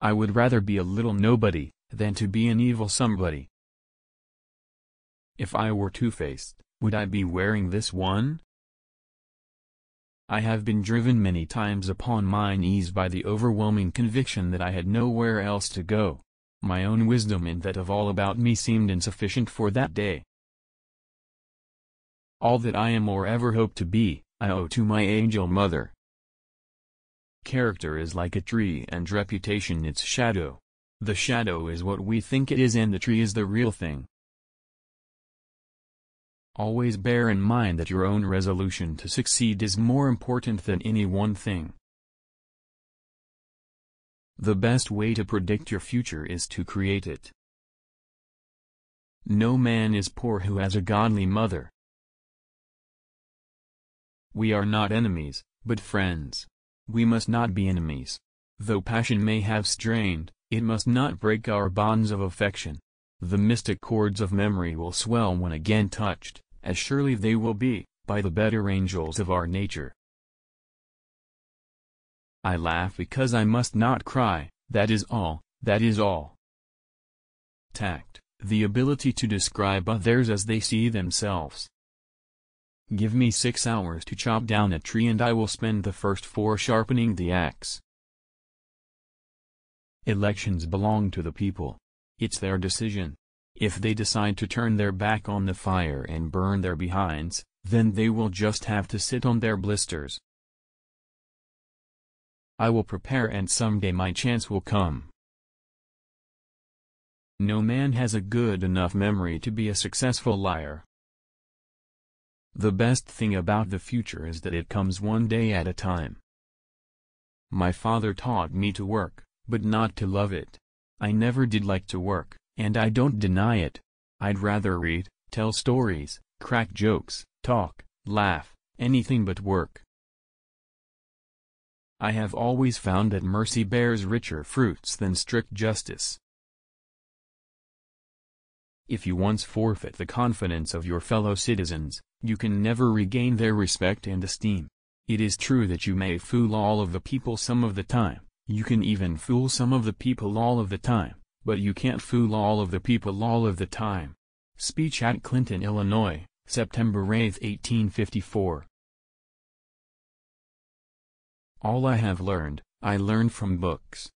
I would rather be a little nobody, than to be an evil somebody. If I were two-faced, would I be wearing this one? I have been driven many times upon my knees by the overwhelming conviction that I had nowhere else to go. My own wisdom and that of all about me seemed insufficient for that day. All that I am or ever hope to be, I owe to my angel mother. Character is like a tree and reputation its shadow. The shadow is what we think it is and the tree is the real thing. Always bear in mind that your own resolution to succeed is more important than any one thing. The best way to predict your future is to create it. No man is poor who has a godly mother. We are not enemies, but friends. We must not be enemies. Though passion may have strained, it must not break our bonds of affection. The mystic chords of memory will swell when again touched as surely they will be, by the better angels of our nature. I laugh because I must not cry, that is all, that is all. Tact, the ability to describe others as they see themselves. Give me six hours to chop down a tree and I will spend the first four sharpening the axe. Elections belong to the people. It's their decision. If they decide to turn their back on the fire and burn their behinds, then they will just have to sit on their blisters. I will prepare and someday my chance will come. No man has a good enough memory to be a successful liar. The best thing about the future is that it comes one day at a time. My father taught me to work, but not to love it. I never did like to work. And I don't deny it. I'd rather read, tell stories, crack jokes, talk, laugh, anything but work. I have always found that mercy bears richer fruits than strict justice. If you once forfeit the confidence of your fellow citizens, you can never regain their respect and esteem. It is true that you may fool all of the people some of the time, you can even fool some of the people all of the time, but you can't fool all of the people all of the time. Speech at Clinton, Illinois, September 8, 1854. All I have learned, I learned from books.